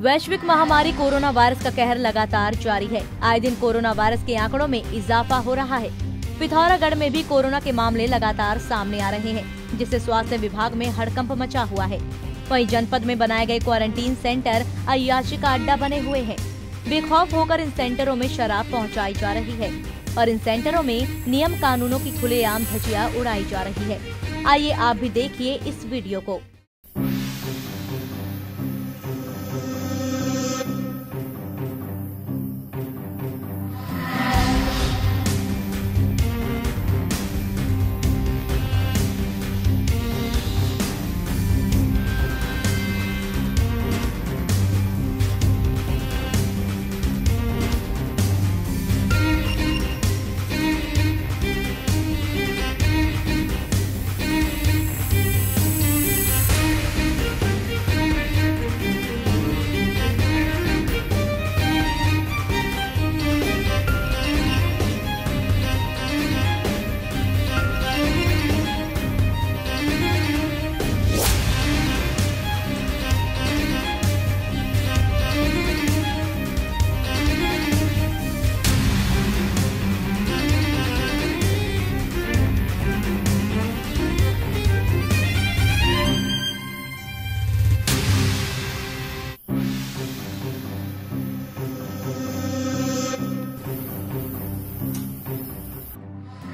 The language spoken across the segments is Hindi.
वैश्विक महामारी कोरोना वायरस का कहर लगातार जारी है। आए दिन कोरोना वायरस के आंकड़ों में इजाफा हो रहा है। पिथौरागढ़ में भी कोरोना के मामले लगातार सामने आ रहे हैं, जिससे स्वास्थ्य विभाग में हड़कंप मचा हुआ है। वहीं जनपद में बनाए गए क्वारंटीन सेंटर अयाशी का अड्डा बने हुए हैं। बेखौफ होकर इन सेंटरों में शराब पहुंचाई जा रही है और इन सेंटरों में नियम कानूनों की खुलेआम धजिया उड़ाई जा रही है। आइए आप भी देखिए इस वीडियो को।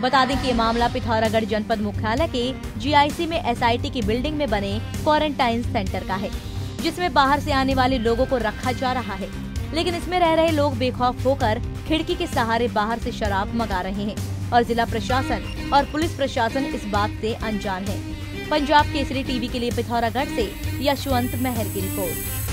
बता दें कि ये मामला पिथौरागढ़ जनपद मुख्यालय के जीआईसी में एसआईटी की बिल्डिंग में बने क्वारंटाइन सेंटर का है, जिसमें बाहर से आने वाले लोगों को रखा जा रहा है। लेकिन इसमें रह रहे लोग बेखौफ होकर खिड़की के सहारे बाहर से शराब मंगा रहे हैं और जिला प्रशासन और पुलिस प्रशासन इस बात से अनजान है। पंजाब केसरी टीवी के लिए पिथौरागढ़ से यशवंत महर की रिपोर्ट।